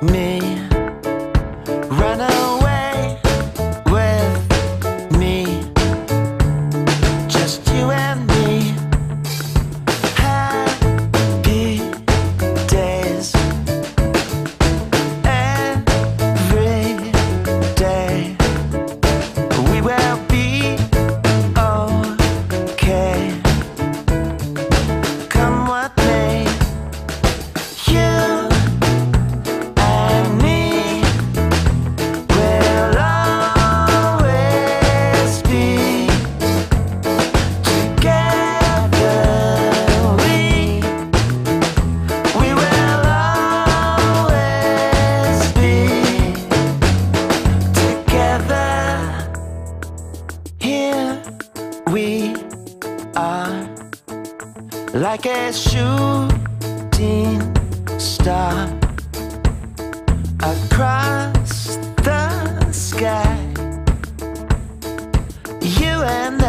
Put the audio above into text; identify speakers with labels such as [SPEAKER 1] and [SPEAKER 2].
[SPEAKER 1] Me. we are like a shooting star across the sky. You and I.